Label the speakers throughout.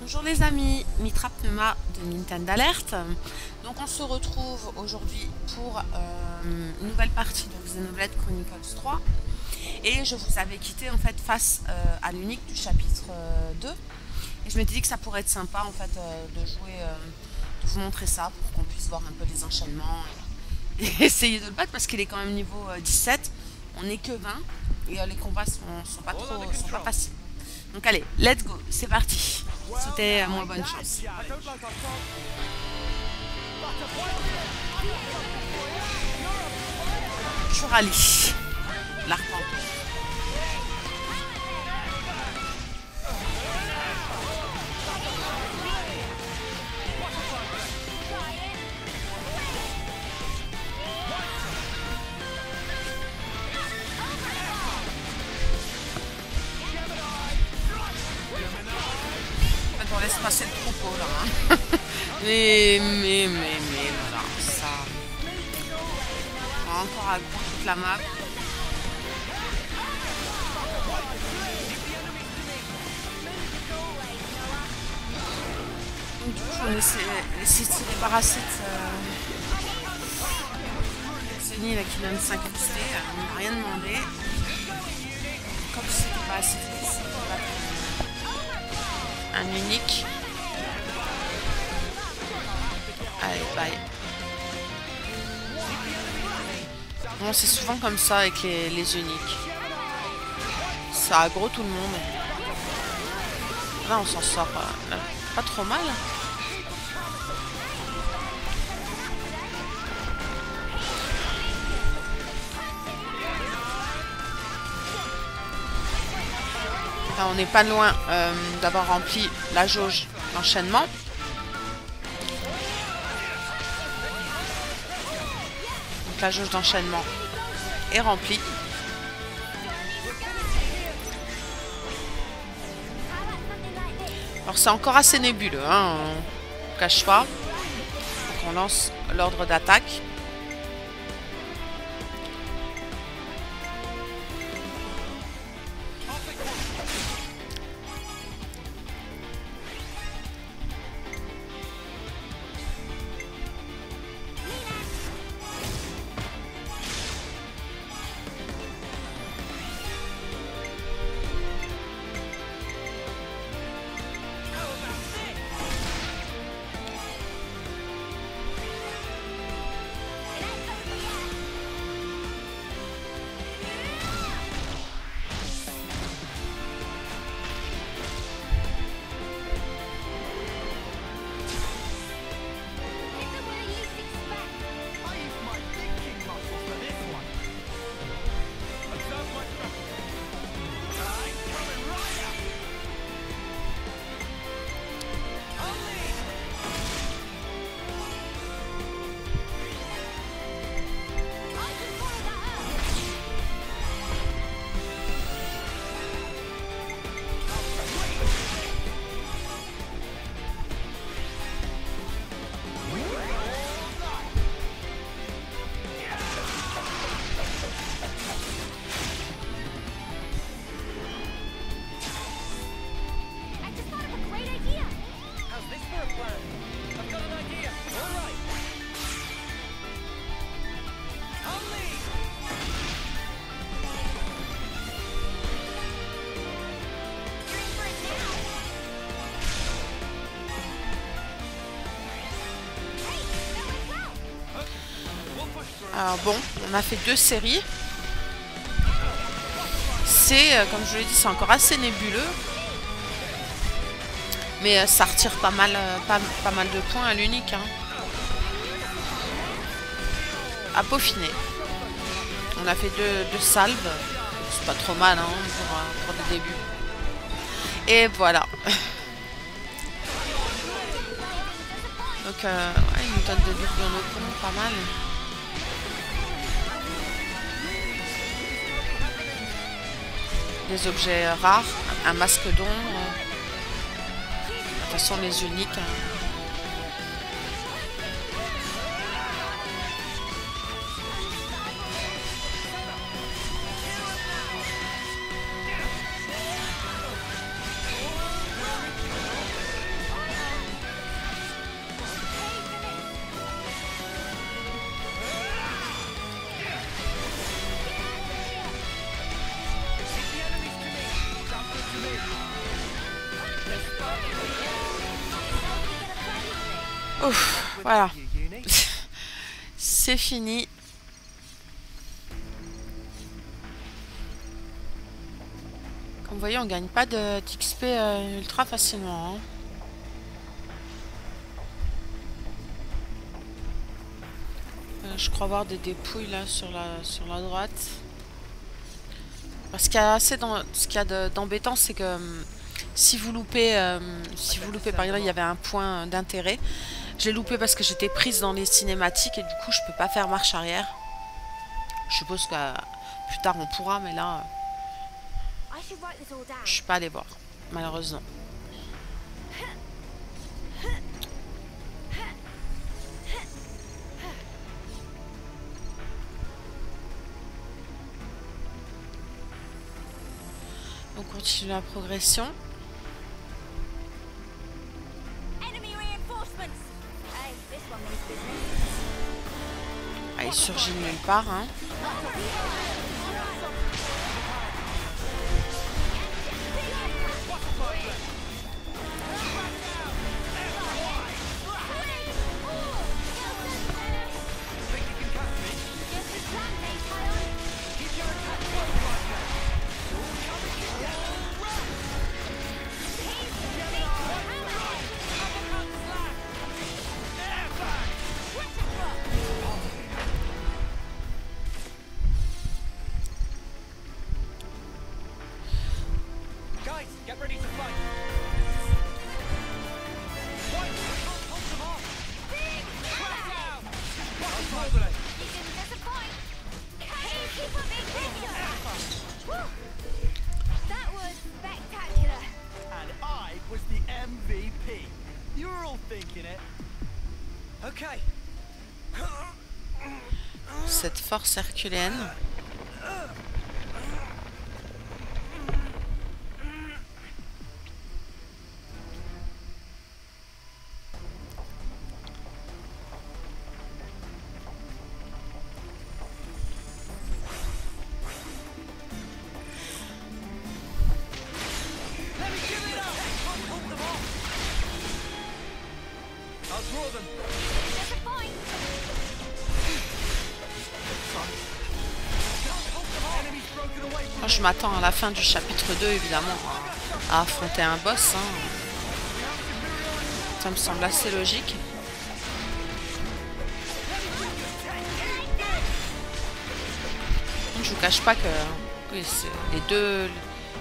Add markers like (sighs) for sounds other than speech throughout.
Speaker 1: Bonjour les amis, Mitra Pneuma de Nintendo Alert. Donc on se retrouve aujourd'hui pour euh, une nouvelle partie de Xenoblade Chronicles 3. Et je vous avais quitté en fait face euh, à l'unique du chapitre 2. Euh, et je m'étais dit que ça pourrait être sympa en fait de jouer, de vous montrer ça pour qu'on puisse voir un peu les enchaînements et, (laughs) essayer de le battre parce qu'il est quand même niveau 17. On n'est que 20 et les combats sont, sont pas trop sont pas faciles. Donc allez, let's go, c'est parti. Souhaitez à moi bonne chance. Churali, l'arpent. on laisse passer le troupeau là. Hein. (laughs) mais, mais, mais, mais, voilà, ça. Encore à gros toute la map. Donc, du coup, on essaie, de se débarrasser de ce nid là qui vient de s'incruster. On n'a rien demandé. Comme si c'était pas assez un unique. Allez, bye. Bon, c'est souvent comme ça avec les, les uniques. Ça aggro tout le monde. Là, on s'en sort euh, pas trop mal. On n'est pas loin euh, d'avoir rempli la jauge d'enchaînement. Donc la jauge d'enchaînement est remplie. Alors c'est encore assez nébuleux, hein, on cache pas. Donc on lance l'ordre d'attaque. Bon, on a fait deux séries. C'est, euh, comme je l'ai dit, c'est encore assez nébuleux. Mais euh, ça retire pas mal, euh, pas, mal de points à l'unique. Hein. À peaufiner. On a fait deux, salves. C'est pas trop mal hein, pour, le début. Et voilà. (laughs) Donc, ouais, une tonne de vie dans nos pas mal. Des objets rares, un masque d'ombre. De toute façon, les uniques. Hein. Voilà. C'est fini. Comme vous voyez, on gagne pas d'XP euh, ultra facilement. Hein. Euh, je crois voir des dépouilles là sur la, sur la droite. Parce qu'il y a assez dans, ce qu'il y a d'embêtant, c'est que hum, si vous loupez, euh, si vous loupez par exemple, il y avait un point d'intérêt. J'ai loupé parce que j'étais prise dans les cinématiques et du coup je peux pas faire marche arrière. Je suppose que plus tard on pourra, mais là, je suis pas allée voir, malheureusement. On continue la progression. Ah, il surgit de nulle part. Hein.
Speaker 2: Get ready to fight. Hold them off.
Speaker 3: Down. You didn't Victor. That was spectacular.
Speaker 4: And I was the MVP. You were all thinking it.
Speaker 2: Okay.
Speaker 1: Cette force herculéenne. Je m'attends à la fin du chapitre 2, évidemment, à affronter un boss. Hein. Ça me semble assez logique. Je vous cache pas que les deux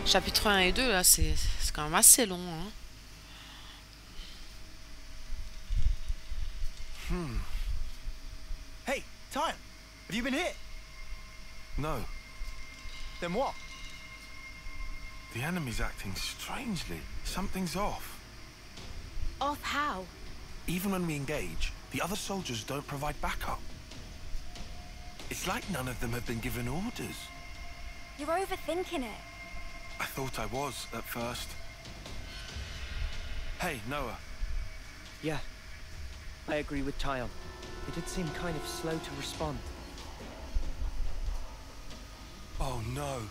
Speaker 1: chapitres 1 et 2, là, c'est quand même assez long. Hein.
Speaker 4: Hmm. Hey, Time, have you been hit?
Speaker 5: No.
Speaker 4: Then what?
Speaker 5: The enemy's acting strangely. Something's off.
Speaker 3: Off how?
Speaker 5: Even when we engage, the other soldiers don't provide backup. It's like none of them have been given orders.
Speaker 3: You're overthinking it.
Speaker 5: I thought I was, at first. Hey, Noah.
Speaker 2: Yeah. I agree with Tyon. It did seem kind of slow to respond.
Speaker 5: Oh no.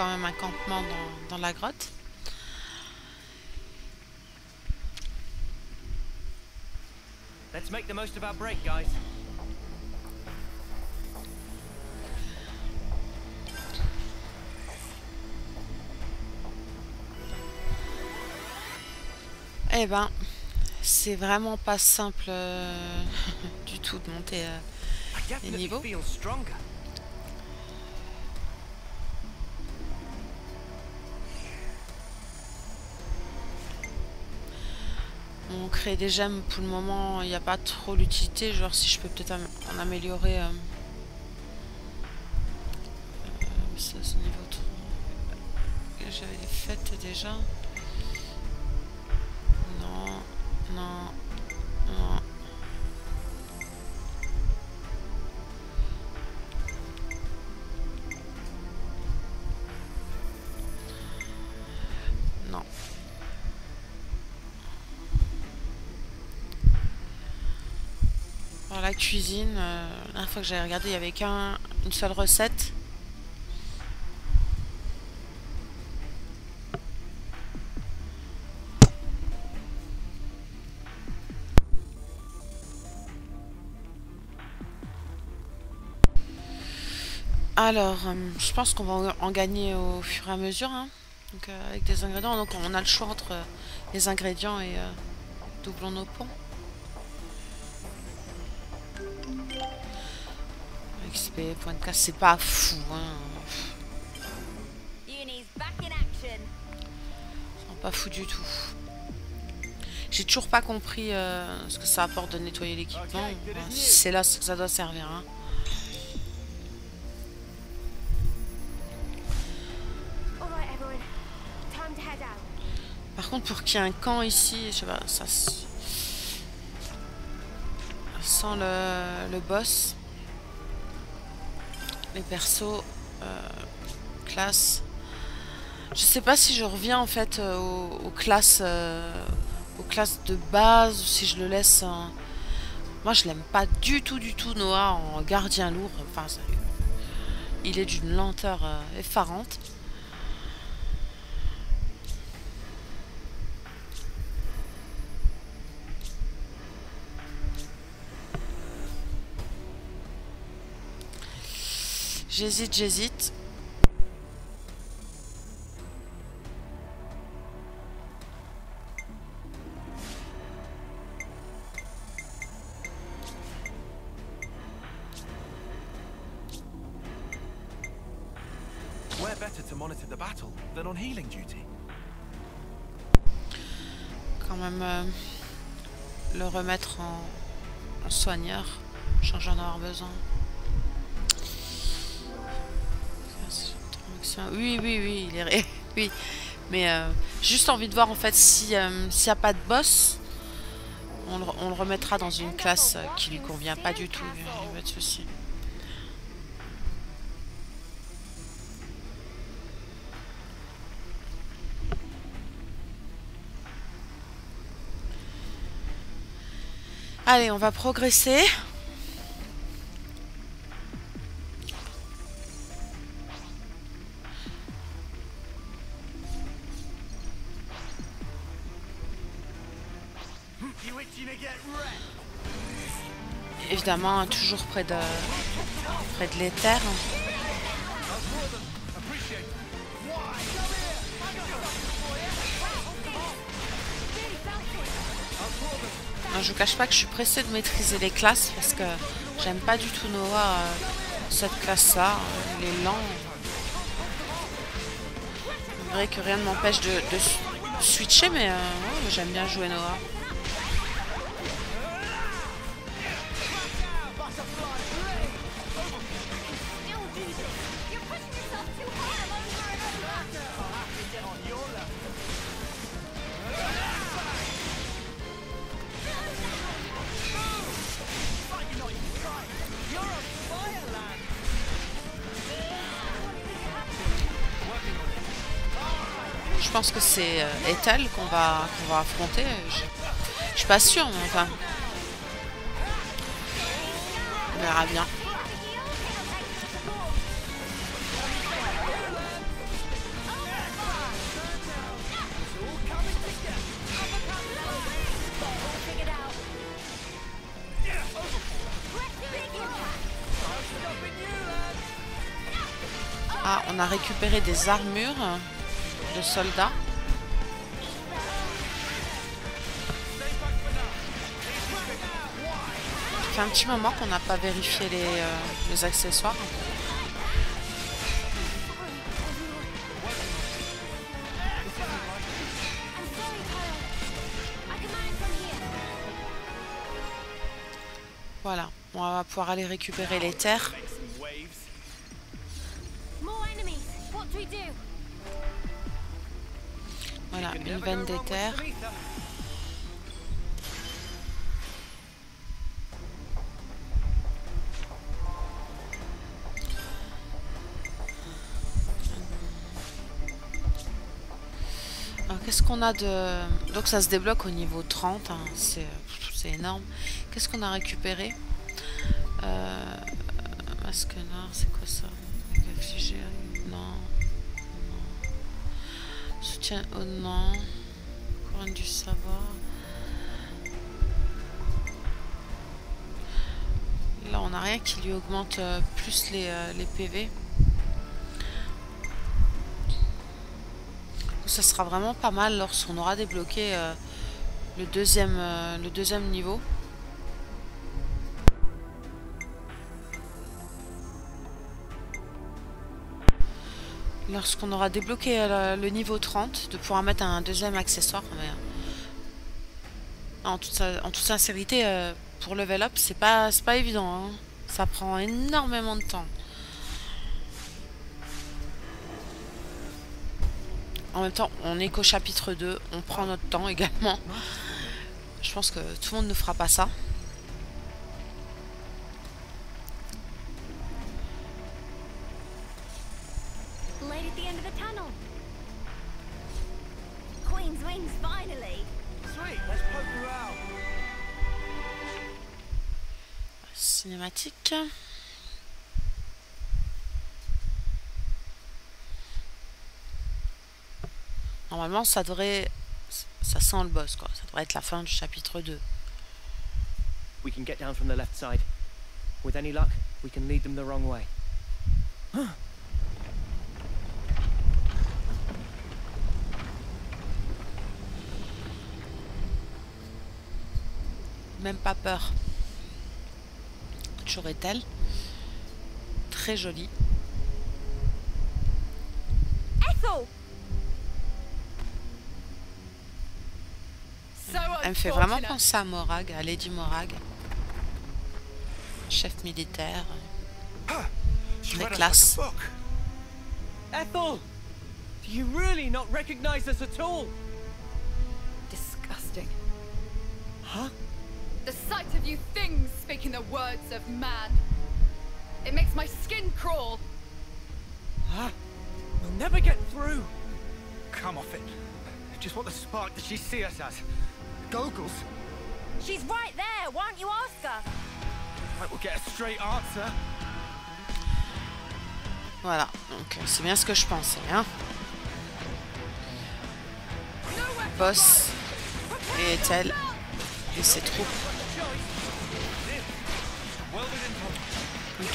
Speaker 1: Quand même un campement dans, dans la grotte.
Speaker 2: Let's make the most of our break, guys.
Speaker 1: Eh ben, c'est vraiment pas simple euh, (laughs) du tout de monter euh, les niveaux. On crée des gemmes pour le moment, il n'y a pas trop l'utilité. Genre si je peux peut-être en améliorer. Euh, ça c'est niveau 3. J'avais fait déjà. Cuisine, euh, la dernière fois que j'avais regardé, il y avait qu'un une seule recette. Alors, euh, je pense qu'on va en gagner au fur et à mesure. hein. Donc, euh, avec des ingrédients. Donc, on a le choix entre les ingrédients et doublons nos ponts. Point de casse, c'est pas fou. Hein. Pas fou du tout. J'ai toujours pas compris euh, ce que ça apporte de nettoyer l'équipement. C'est là que ça doit servir. hein. Par contre, pour qu'il y ait un camp ici, je sais pas, ça, s- ça sent le, le boss. Les persos, euh, classe. Je sais pas si je reviens en fait euh, aux, classes, euh, aux classes de base ou si je le laisse. Moi, je l'aime pas du tout, du tout Noah en gardien lourd. Enfin, il est d'une lenteur effarante. J'hésite, j'hésite.
Speaker 5: Where better to monitor the battle than on healing duty?
Speaker 1: Quand même euh, le remettre en, en soigneur. Sans en avoir Oui, oui, oui, il est ré- (laughs) oui. Mais euh, juste envie de voir en fait si euh, s'il n'y a pas de boss, on le, remettra dans une classe euh, qui lui convient pas du tout. Il pas de. Allez, on va progresser. Évidemment, toujours près de près de l'éther. Je vous cache pas que je suis pressée de maîtriser les classes parce que j'aime pas du tout Noah euh, cette classe-là. euh, Il est lent. C'est vrai que rien ne m'empêche de, switcher, mais euh, j'aime bien jouer Noah. Je pense que c'est euh, Ethel qu'on va, va affronter. Je, je suis pas sûre, mais enfin. On verra bien. Ah, on a récupéré des armures de soldats. Ça fait un petit moment qu'on n'a pas vérifié les, euh, les accessoires. Voilà, on va pouvoir aller récupérer les terres. Une veine qu'est-ce qu'on a de... Donc ça se débloque au niveau 30, hein, c'est énorme. Qu'est-ce qu'on a récupéré? Euh, masque noir, c'est quoi ça? Soutien au non. Couronne du savoir. Là, on n'a rien qui lui augmente euh, plus les, euh, les PV. Ça sera vraiment pas mal lorsqu'on aura débloqué euh, le, deuxième, le deuxième niveau. Lorsqu'on aura débloqué euh, le, niveau 30, de pouvoir mettre un deuxième accessoire. En, toute, sincérité, euh, pour level up, c'est pas, pas évident. hein. Ça prend énormément de temps. En même temps, on est qu'au chapitre 2, on prend notre temps (laughs) également. Je pense que tout le monde ne fera pas ça. Normalement, ça devrait... Ça sent le boss, quoi. Ça devrait être la fin du chapitre 2.
Speaker 2: We can get down from the left side. With any luck, we can lead them the wrong way.
Speaker 1: Même pas peur. Toujours est-elle. Très jolie.
Speaker 3: Ethel!
Speaker 1: Elle me fait vraiment penser à Morag, à Lady Morag. Chef militaire. Très classe.
Speaker 2: Ethel! Do you really not recognize us at all?
Speaker 6: Disgusting.
Speaker 2: Huh?
Speaker 6: The sight of you things speaking the words of man. It makes my skin crawl.
Speaker 2: Huh? We'll never get through.
Speaker 4: Come off it. Just what the spark did she see us as? Goggles?
Speaker 3: She's right there. Why don't you ask her?
Speaker 4: Right, we'll get a straight answer.
Speaker 1: Voilà, donc euh, c'est bien ce que je pensais. Hein. Boss et Ethel et ses troupes.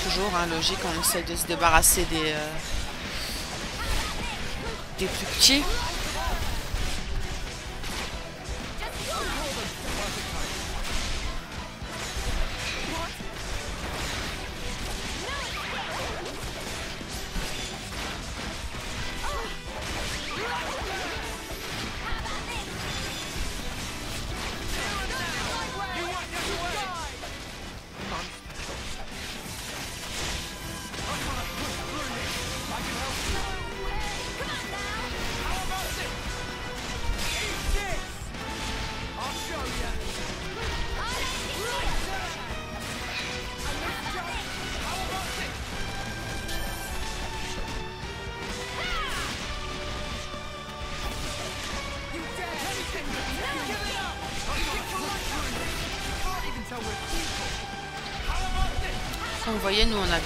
Speaker 1: Toujours, hein, logique, on essaie de se débarrasser des, euh, des plus petits.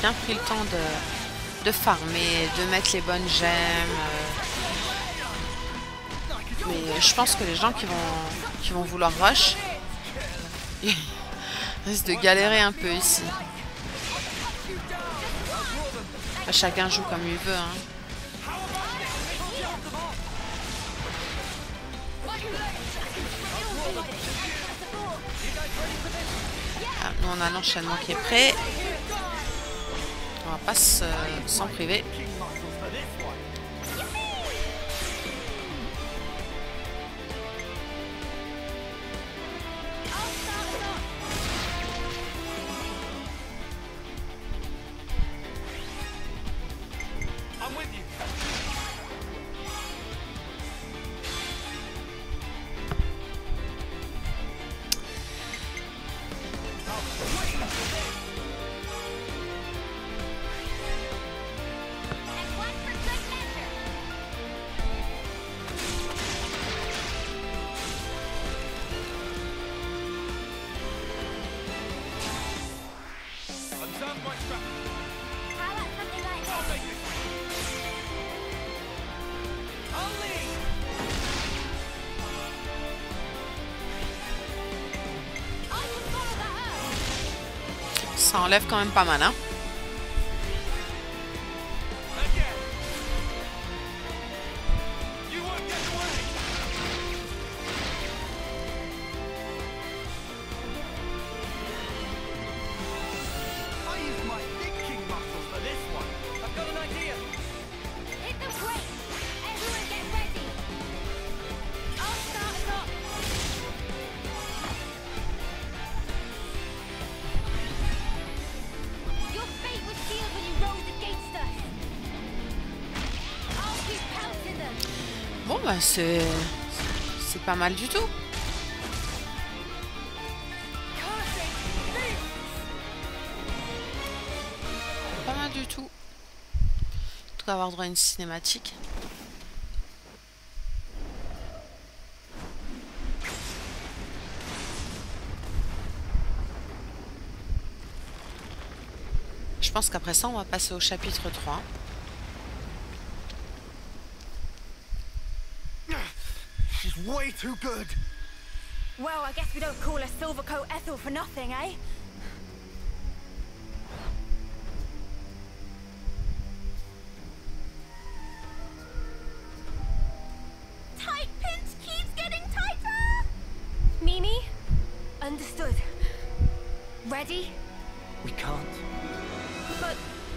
Speaker 1: Bien pris le temps de, de farmer, de mettre les bonnes gemmes. euh. Mais je pense que les gens qui vont, qui vont vouloir rush, (laughs) risquent de galérer un peu ici. Chacun joue comme il veut. hein. Ah, nous on a l'enchaînement qui est prêt. On va pas se- s'en priver. Enlève quand même pas mal, hein. Bah, c'est. Pas mal du tout. Pas mal du tout. Tout avoir droit à une cinématique. Je pense qu'après ça, on va passer au chapitre 3.
Speaker 4: Too good.
Speaker 3: Well, I guess we don't call her Silvercoat Ethel for nothing, eh? Tight pinch keeps getting tighter! Mimi? Understood. Ready?
Speaker 2: We can't.
Speaker 3: But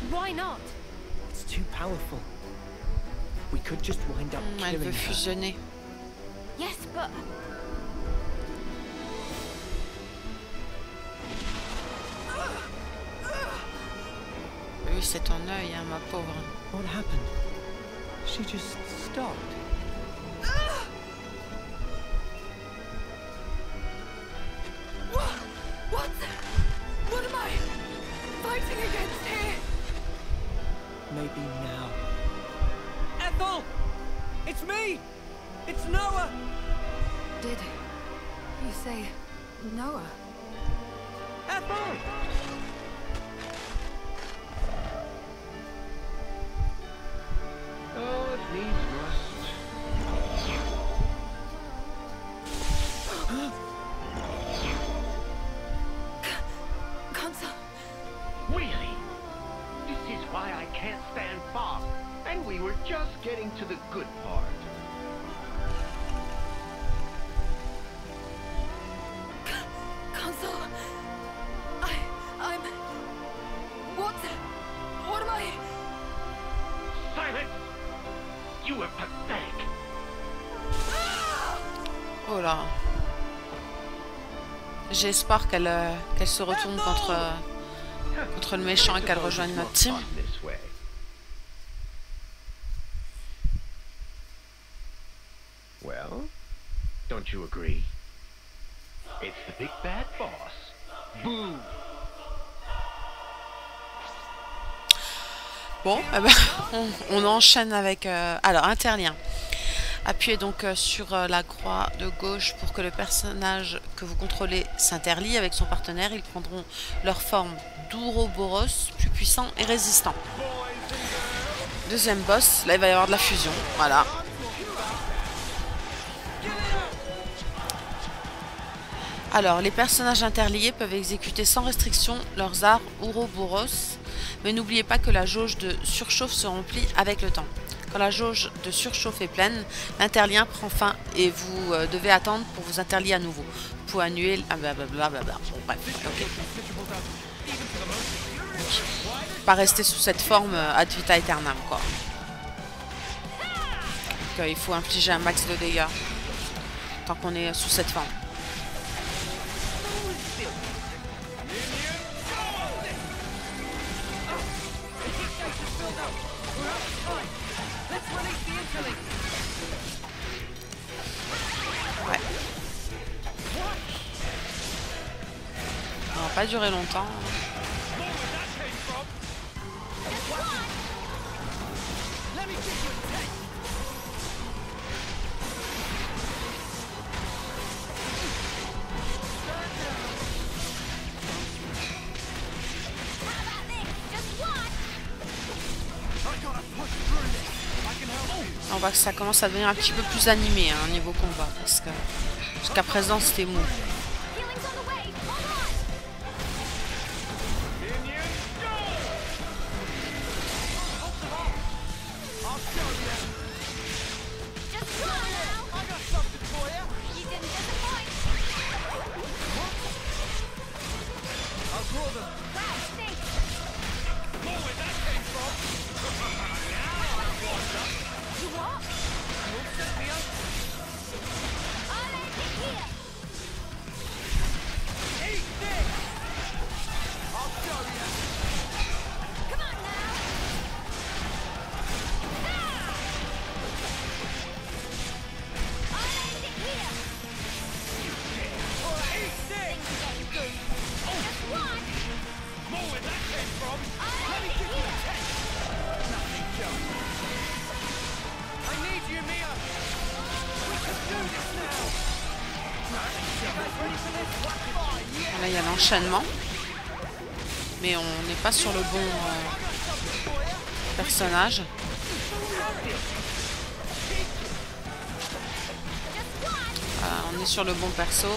Speaker 3: why not?
Speaker 2: It's too powerful. We could just wind up
Speaker 1: Elle
Speaker 2: killing
Speaker 1: veut
Speaker 2: her. She just stopped.
Speaker 6: What? What am I fighting against here?
Speaker 2: Maybe now. Ethel! It's me! It's Noah!
Speaker 6: Did you say Noah?
Speaker 2: Ethel!
Speaker 7: Oh, needs
Speaker 1: Qu'elle euh, qu'elle se retourne contre, euh, contre le méchant et qu'elle rejoigne notre team.
Speaker 7: Well, don't you agree? It's the big bad boss. Boo!
Speaker 1: Bon, eh ben, on, (laughs) on enchaîne avec... euh, alors, interlien. Appuyez donc euh, sur euh, la croix de gauche pour que le personnage que vous contrôlez s'interlie avec son partenaire. Ils prendront leur forme d'Ouroboros, plus puissant et résistant. Deuxième boss, là il va y avoir de la fusion. Voilà. Alors, les personnages interliés peuvent exécuter sans restriction leurs arts Ouroboros, mais n'oubliez pas que la jauge de surchauffe se remplit avec le temps. Quand la jauge de surchauffe est pleine, l'interlien prend fin et vous euh, devez attendre pour vous interlier à nouveau. Pour annuler... Ah, blablabla. Bon, bref, ok. Pas rester sous cette forme euh, ad vita aeternam, quoi. Euh, il faut infliger un max de dégâts tant qu'on est sous cette forme. pas duré longtemps. On voit que ça commence à devenir un petit peu plus animé hein, niveau combat parce que jusqu'à présent c'était mou. Mais on n'est pas sur le bon euh, personnage. Voilà, on est sur le bon perso.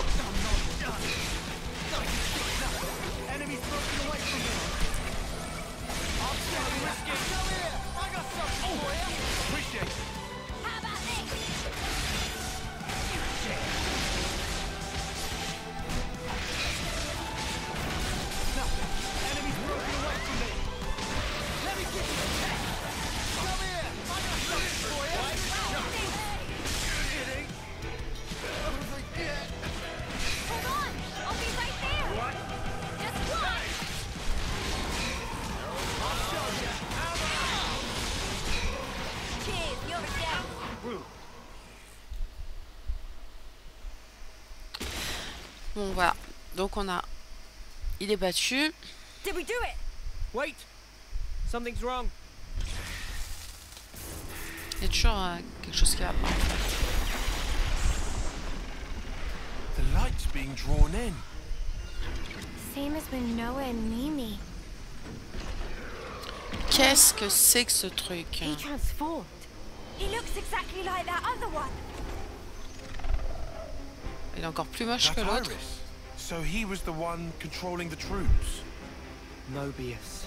Speaker 1: Donc on a. Il est battu.
Speaker 3: Did we do it?
Speaker 2: Wait! Something's wrong.
Speaker 1: Il y a toujours euh, quelque chose qui va pas.
Speaker 5: The light's being drawn in.
Speaker 3: Same as when Noah and Mimi.
Speaker 1: Qu'est-ce que c'est que ce truc
Speaker 3: He transformed. He looks exactly like that other one.
Speaker 1: Il est encore plus moche
Speaker 5: That
Speaker 1: que l'autre.
Speaker 5: Iris. So he was the one controlling the troops.
Speaker 2: Mobius.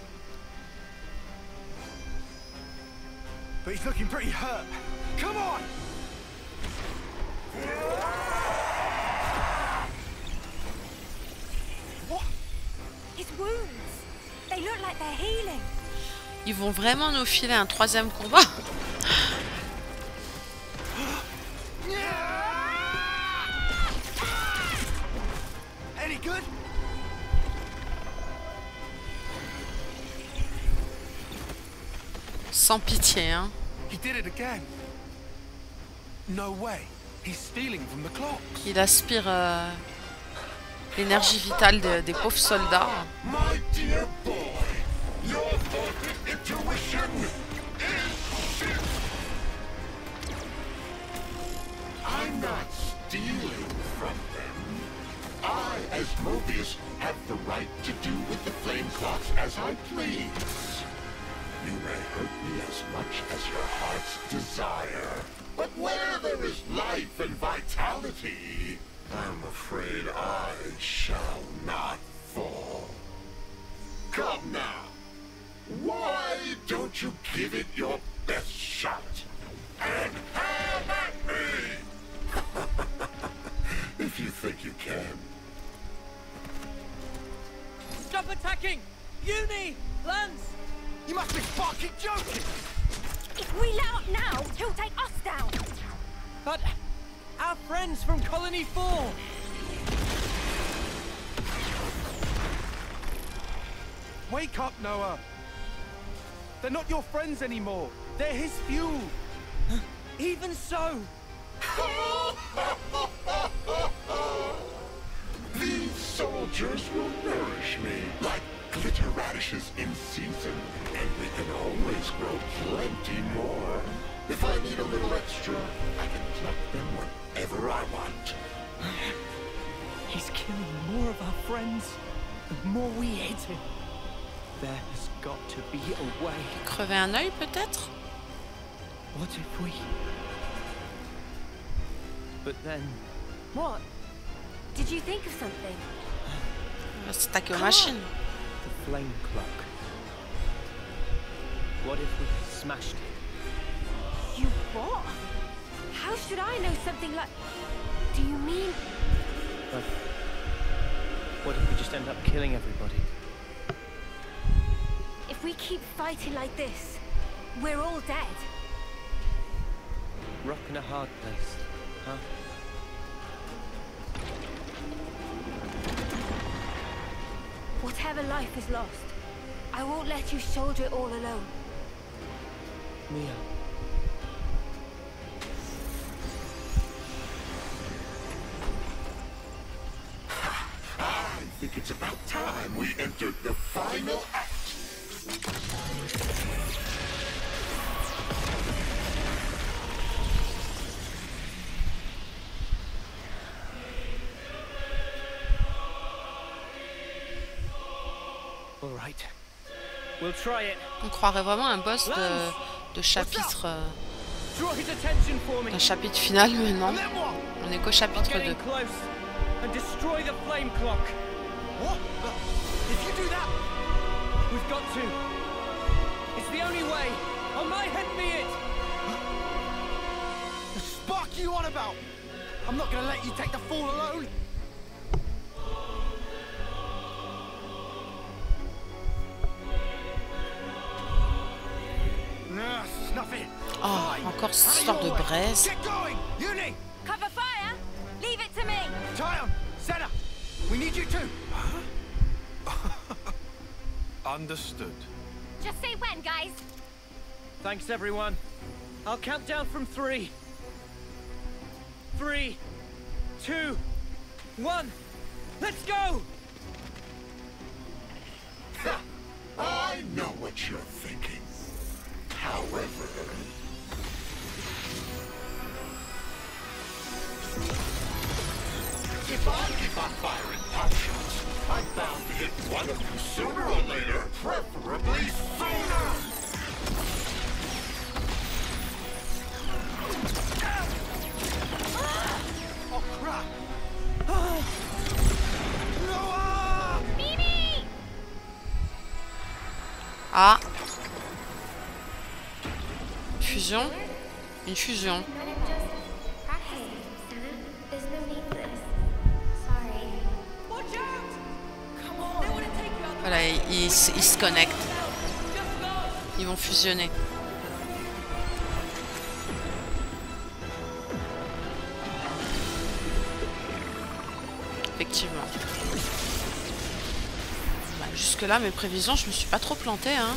Speaker 4: But he's looking pretty hurt. Come on! What?
Speaker 3: His wounds. They look like they're healing.
Speaker 1: Ils vont vraiment nous filer un troisième combat. (laughs) Sans pitié, hein.
Speaker 5: He did it again. No way. He's stealing from the clocks.
Speaker 1: Il aspire euh, l'énergie vitale de- des pauvres soldats.
Speaker 8: My dear boy, your faulty intuition is shit. I'm not stealing from them. I, as Mobius, have the right to do with the flame clocks as I please. You may hurt me as much as your heart's desire, but where there is life and vitality, I'm afraid I shall not fall. Come now. Why don't you give it your best shot? And have at me! (laughs) if you think you can.
Speaker 2: Stop attacking! Uni! Lance!
Speaker 4: You must be fucking joking!
Speaker 3: If we let up now, he'll take us down.
Speaker 2: But our friends from Colony 4!
Speaker 4: Wake up, Noah! They're not your friends anymore. They're his fuel.
Speaker 2: Even so!
Speaker 8: These soldiers will nourish me like glitter radishes in season, and we can always grow plenty more. If I need a little extra, I can pluck them whenever I want.
Speaker 2: He's killing more of our friends, the more we hate him. There has got to be a way.
Speaker 1: Crever un œil peut-être
Speaker 2: What if we... But then...
Speaker 3: What? Did you think of something?
Speaker 1: On va s'attaquer aux machines.
Speaker 2: The flame clock. What if we smashed it?
Speaker 3: You what? How should I know something like... Do you mean...
Speaker 2: But what if we just end up killing everybody?
Speaker 3: If we keep fighting like this, we're all dead.
Speaker 2: Rock in a hard place, huh?
Speaker 3: Whatever life is lost, I won't let you shoulder it all alone.
Speaker 2: Mia.
Speaker 8: I think it's about time we entered the final act.
Speaker 1: On croirait vraiment un boss de, de chapitre... euh, d'un chapitre final, mais non. On est qu'au chapitre
Speaker 2: get
Speaker 1: 2.
Speaker 2: in close and destroy the flame clock.
Speaker 4: What? But if you do that,
Speaker 2: We've got to. It's the only way. I might head me it.
Speaker 4: the spark you on about? I'm not gonna let you take the fall alone.
Speaker 1: Encore cette
Speaker 4: Out of
Speaker 1: histoire de
Speaker 4: your way.
Speaker 1: braise.
Speaker 4: Get going, Uni.
Speaker 3: Cover fire! Leave it to me!
Speaker 4: Tyon, Senna, we need you too. (laughs)
Speaker 5: Understood.
Speaker 3: Just say when, guys.
Speaker 2: Thanks, everyone. I'll count down from three. Three, two, one. Let's go!
Speaker 8: I know what you're thinking. However, if I keep on firing pot shots, I'm bound to hit one of you sooner or later, preferably sooner.
Speaker 1: Ah Fusion Une fusion. Voilà, ils, se- connectent. Ils vont fusionner. Effectivement. Bah, Jusque-là, mes prévisions, je me suis pas trop plantée. Hein.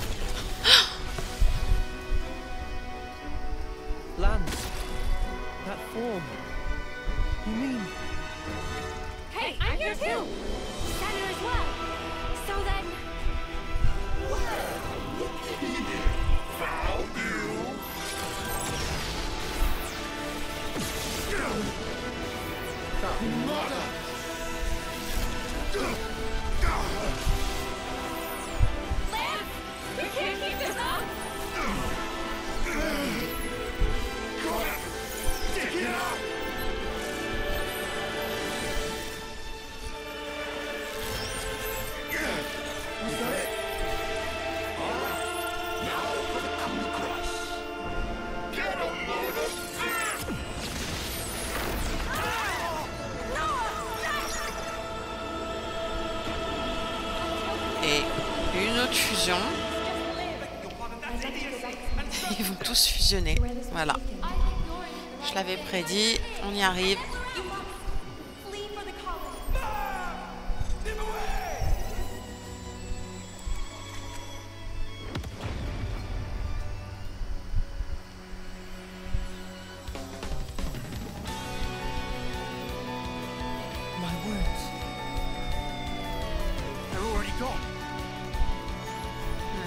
Speaker 4: They're already gone.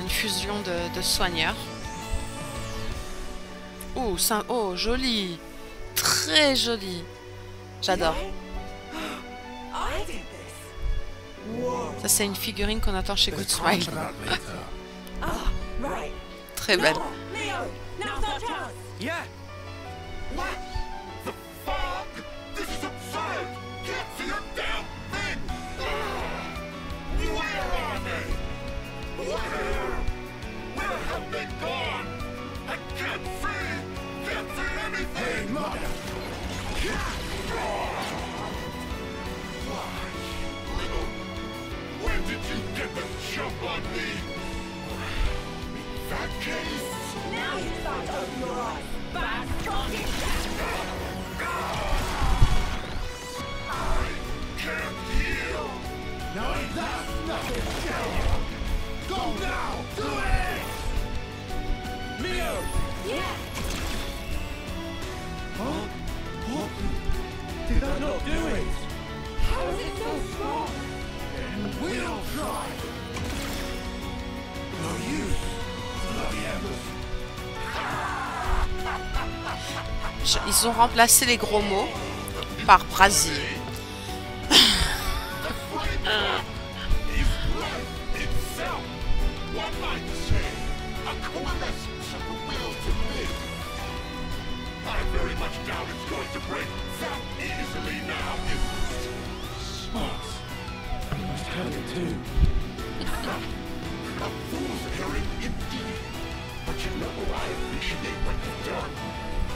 Speaker 1: Une fusion de, de soigneurs. Oh, ça, oh, joli. Très joli. J'adore. Ça, c'est une figurine qu'on attend chez Good Smile. (laughs) Très belle.
Speaker 8: Remplacé les gros mots par Brasil.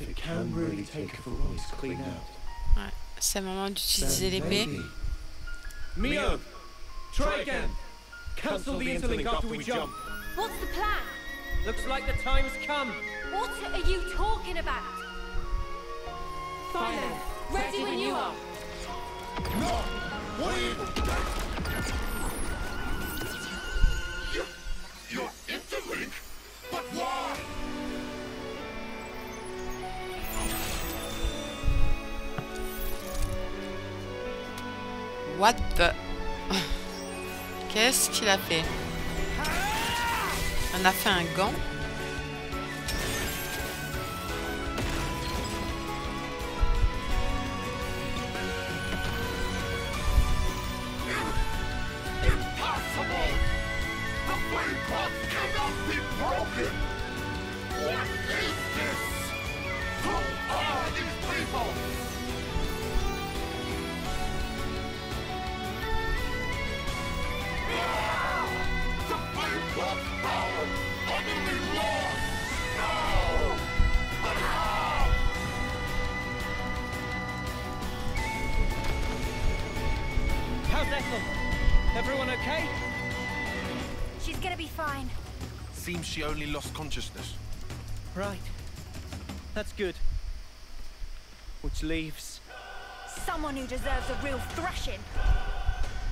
Speaker 1: If it can really take a Veronis clean out,
Speaker 8: Ouais, c'est le moment d'utiliser
Speaker 1: then
Speaker 8: l'épée.
Speaker 1: maybe
Speaker 2: Mio! Try again! Cancel the interlink after we jump.
Speaker 3: What's the plan?
Speaker 2: Looks like the time's come.
Speaker 3: What are you talking about?
Speaker 9: Philo, ready when you are. No!
Speaker 4: What are you...
Speaker 10: You, you're interlink? But why?
Speaker 8: What the... Qu'est-ce qu'il a fait? On a fait un gant.
Speaker 10: Impossible!
Speaker 5: Seems she only lost consciousness.
Speaker 2: Right. That's good. Which leaves...
Speaker 3: Someone who deserves a real thrashing.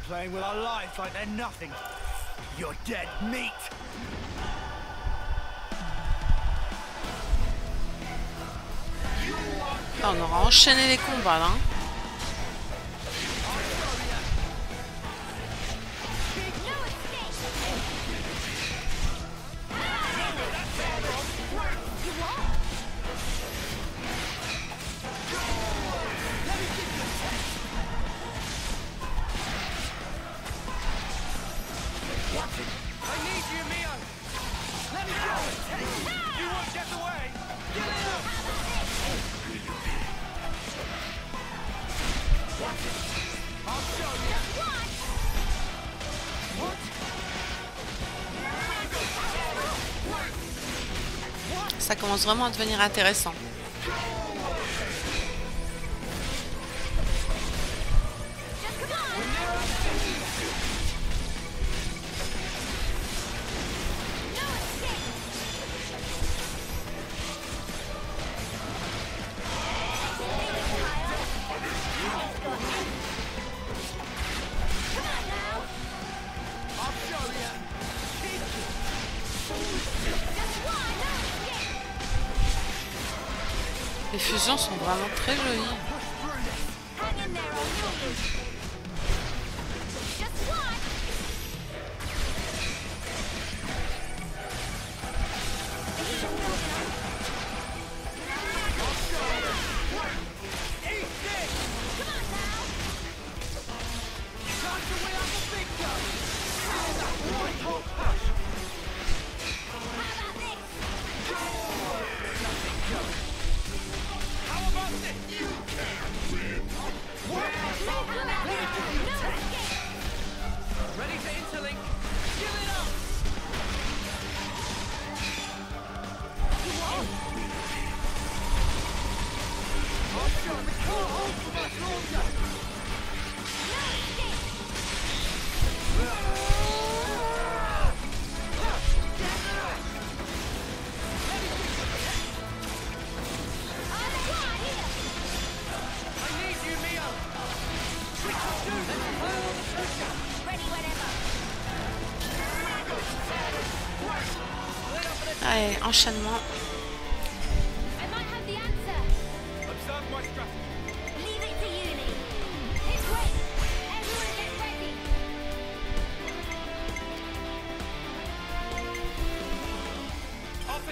Speaker 4: Playing with our lives like they're nothing. You're dead meat!
Speaker 8: Là, on aura enchaîné les combats là. hein. Vraiment à devenir intéressant.
Speaker 3: fusions sont vraiment très jolies.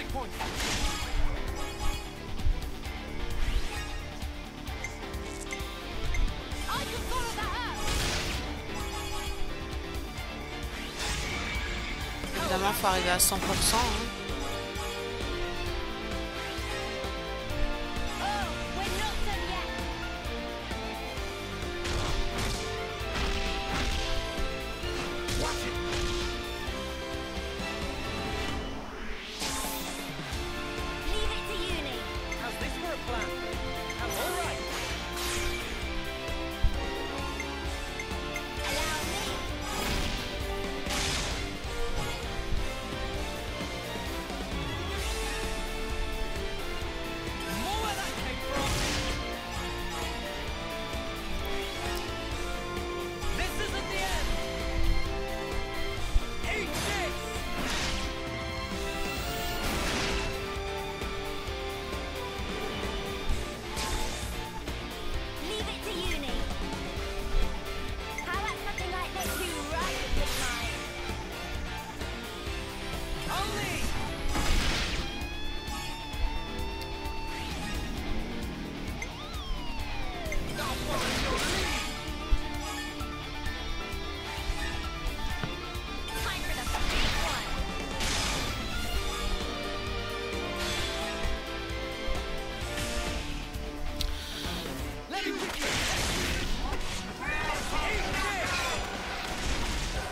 Speaker 1: checkpoint. I.
Speaker 3: Évidemment, faut arriver à 100%. Hein.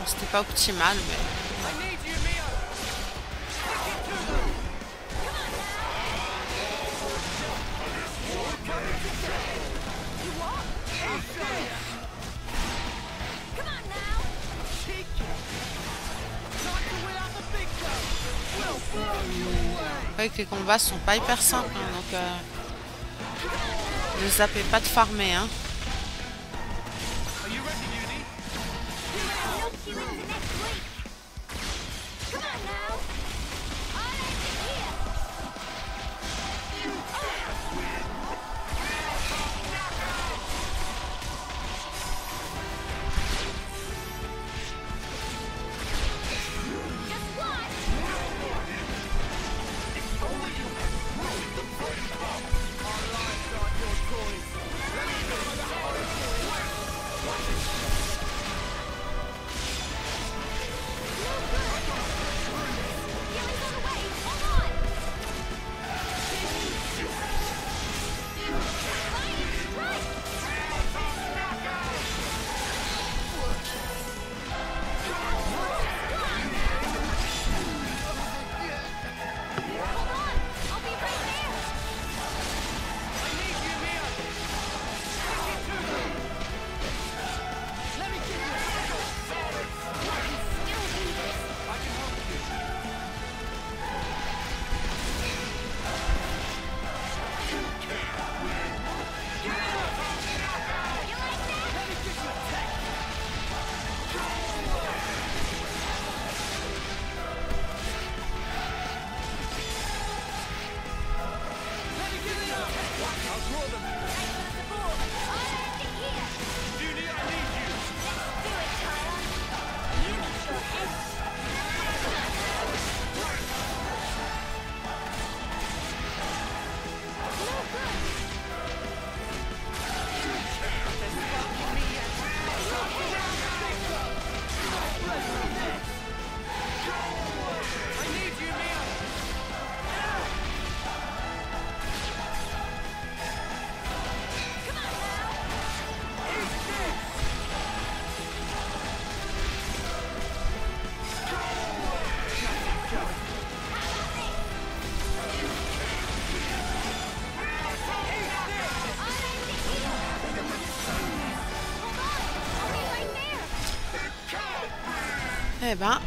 Speaker 3: c'était pas optimal, mais... Ouais, que les combats sont pas hyper simples, hein, donc euh, ne zappez pas de farmer. Hein.
Speaker 1: Eh ben.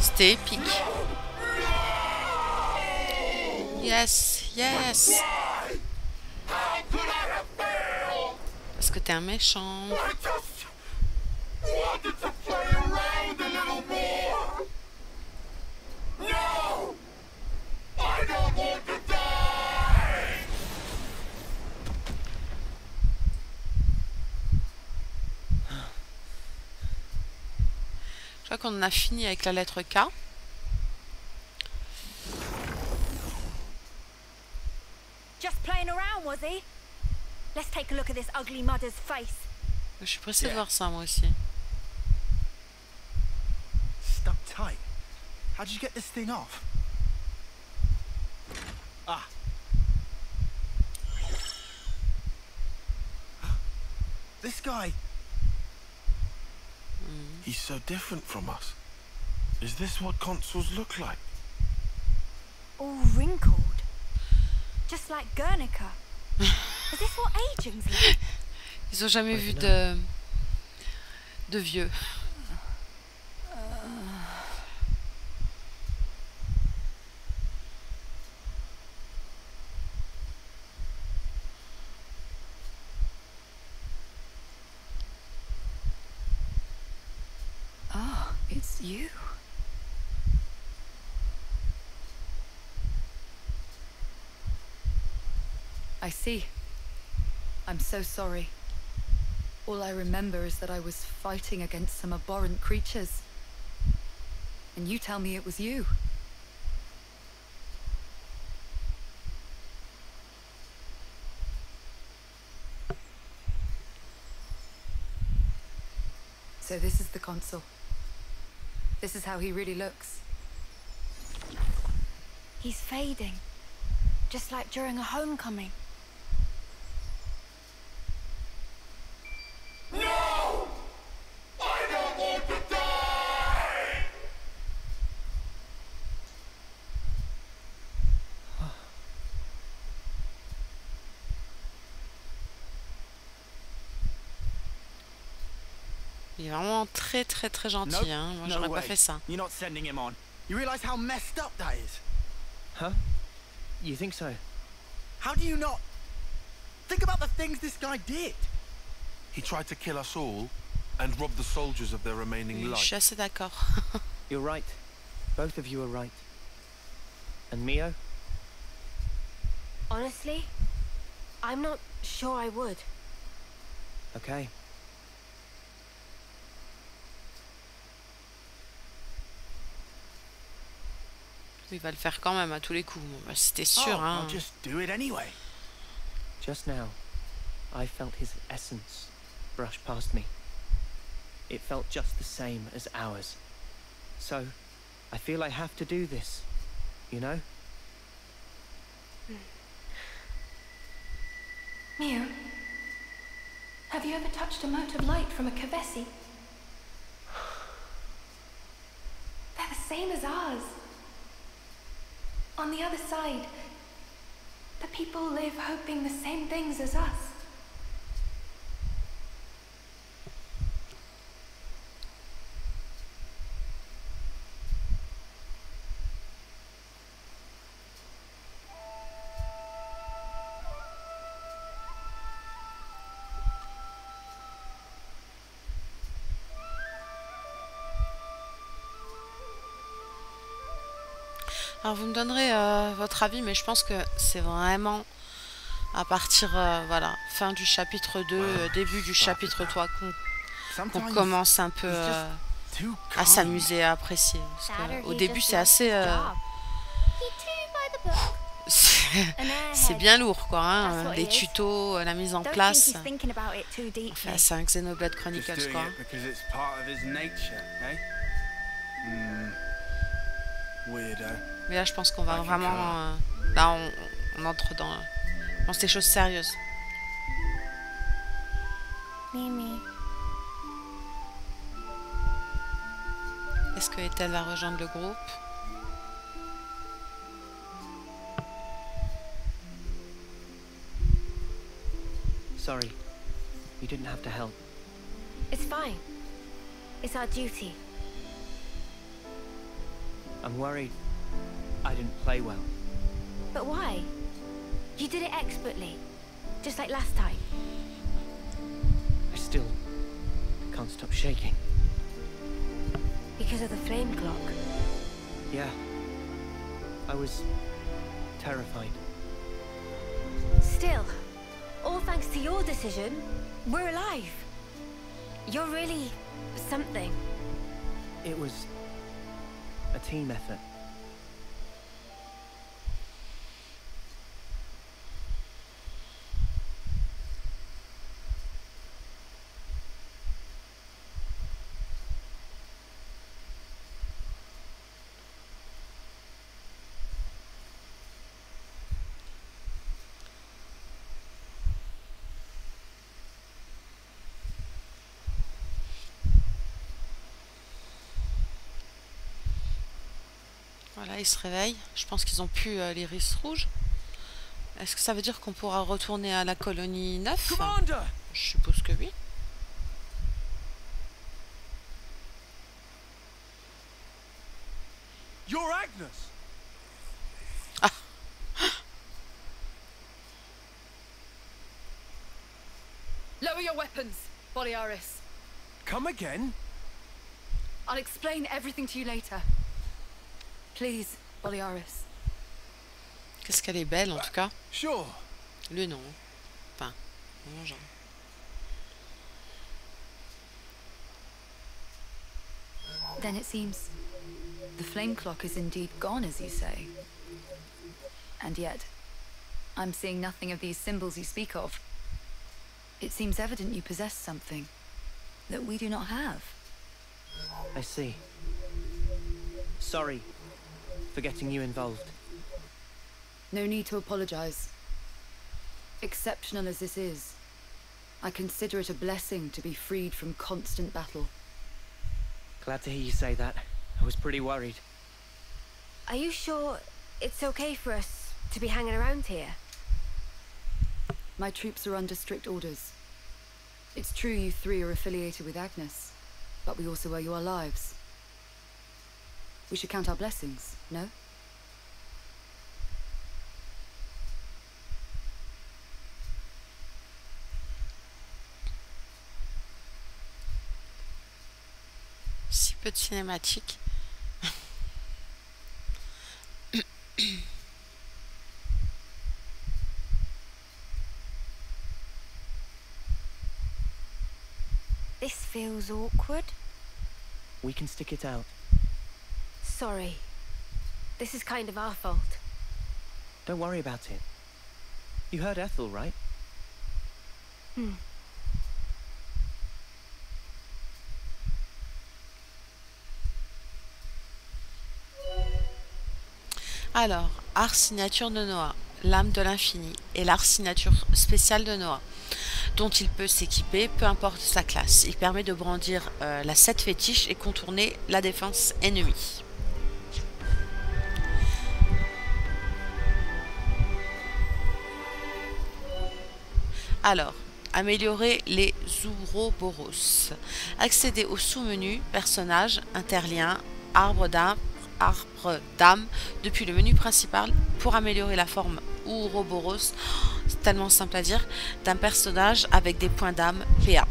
Speaker 1: C'était épique. Yes, yes. Parce que t'es un méchant. En a fini avec la lettre K.
Speaker 3: Just playing around, was he? Let's take a look at this ugly mudder's face.
Speaker 1: Je suis pressée de voir ça moi aussi.
Speaker 11: Stuck tight. How'd you get this thing off? Ah. This guy.
Speaker 5: He's so different from us. Is this what consuls look like?
Speaker 3: All wrinkled. Just like Guernica. Is this what aging's like? (laughs)
Speaker 1: Ils ont jamais vu de de vieux.
Speaker 6: Ah, it's you. I see. I'm so sorry. All I remember is that I was fighting against some abhorrent creatures. And you tell me it was you. So this is the consul. This is how he really looks.
Speaker 3: He's fading. Just like during a homecoming.
Speaker 1: Il est vraiment très très très gentil. Hein. Moi
Speaker 11: no
Speaker 1: j'aurais pas fait ça.
Speaker 11: You're not sending him on. You realize how messed up that is?
Speaker 2: Huh? You think so?
Speaker 11: How do you not? Think about the things this guy did.
Speaker 5: He tried to kill us all and rob the soldiers of their remaining
Speaker 1: Je
Speaker 5: life.
Speaker 1: suis assez d'accord. (laughs)
Speaker 2: You're right. Both of you are right. And Mio?
Speaker 12: Honestly, I'm not sure I would.
Speaker 2: Okay.
Speaker 1: Il va le faire quand même à tous les coups. Bon, bah, C'était oh, sûr.
Speaker 11: oh,
Speaker 1: hein.
Speaker 11: I'll just do it anyway.
Speaker 2: Just now, I felt his essence brush past me. It felt just the same as ours. So, I feel I have to do this. You know? Hmm.
Speaker 13: Mio, have you ever touched a mote of light from a Kavesi? (sighs) They're the same as ours. On the other side, the people live hoping the same things as us.
Speaker 1: Alors vous me donnerez euh, votre avis, mais je pense que c'est vraiment à partir, euh, voilà, fin du chapitre 2, euh, début du chapitre 3 qu'on commence un peu euh, à s'amuser, à apprécier. Parce
Speaker 3: Sadder,
Speaker 1: que au début c'est assez... euh, (laughs) c'est bien lourd quoi, hein, les tutos, la mise en place.
Speaker 3: think he's thinking about it too deeply.
Speaker 1: Enfin, c'est un Xenoblade Chronicles quoi.
Speaker 11: it because it's part of his nature, eh? Hmm. Weirdo.
Speaker 1: Mais là je pense qu'on va
Speaker 11: Ok,
Speaker 1: vraiment... euh, là on, on entre dans, dans ces choses sérieuses.
Speaker 3: Mimi.
Speaker 1: Est-ce que Ethel va rejoindre le groupe?
Speaker 2: Sorry. You didn't have to help.
Speaker 12: It's fine. It's our duty.
Speaker 2: I'm worried I didn't play well.
Speaker 12: But why? You did it expertly. Just like last time.
Speaker 2: I still can't stop shaking.
Speaker 12: Because of the flame clock.
Speaker 2: Yeah. I was terrified.
Speaker 12: Still, all thanks to your decision, we're alive. You're really something.
Speaker 2: It was a team effort.
Speaker 1: Voilà, ils se réveillent. Je pense qu'ils ont pu euh, l'iris rouge. Est-ce que ça veut dire qu'on pourra retourner à la colonie 9
Speaker 4: Commander!
Speaker 1: Je suppose que oui.
Speaker 4: You're Agnes!
Speaker 6: Lower your weapons, Boliaris.
Speaker 4: Come again?
Speaker 6: I'll explain everything to you later. Please, Boliaris.
Speaker 1: Qu'est-ce qu'elle est belle en tout cas.
Speaker 4: Sure.
Speaker 1: Le nom. Enfin, non, genre.
Speaker 6: Then it seems the flame clock is indeed gone, as you say. And yet, I'm seeing nothing of these symbols you speak of. It seems evident you possess something that we do not have.
Speaker 2: I see. Sorry for getting you involved.
Speaker 6: No need to apologize. Exceptional as this is, I consider it a blessing to be freed from constant battle.
Speaker 2: Glad to hear you say that. I was pretty worried.
Speaker 12: Are you sure it's okay for us to be hanging around here?
Speaker 6: My troops are under strict orders. It's true you three are affiliated with Agnes, but we also owe you our lives. We should count our blessings, no?
Speaker 1: Si peu de cinématiques.
Speaker 12: This feels awkward.
Speaker 2: We can stick it out.
Speaker 12: Sorry. This is kind of our fault.
Speaker 2: Don't worry about it. You heard Ethel, right?
Speaker 12: Hmm.
Speaker 1: Alors, art signature de Noah, l'âme de l'infini, et l'art signature spéciale de Noah, dont il peut s'équiper, peu importe sa classe. Il permet de brandir euh, la 7 fétiche et contourner la défense ennemie. Alors, améliorer les Ouroboros. Accéder au sous-menu Personnages, Interliens, Arbre d'âme, arbre d'âme depuis le menu principal pour améliorer la forme Ouroboros, c'est tellement simple à dire, d'un personnage avec des points d'âme PA.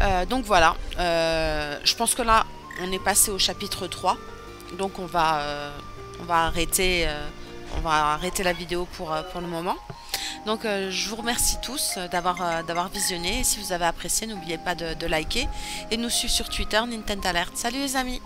Speaker 1: Euh, donc voilà, euh, je pense que là on est passé au chapitre 3, donc on va, euh, on va, arrêter, la vidéo pour le moment. Donc euh, je vous remercie tous euh, d'avoir euh, d'avoir visionné et si vous avez apprécié n'oubliez pas de, de liker et nous suivre sur Twitter Nintendo Alert. Salut les amis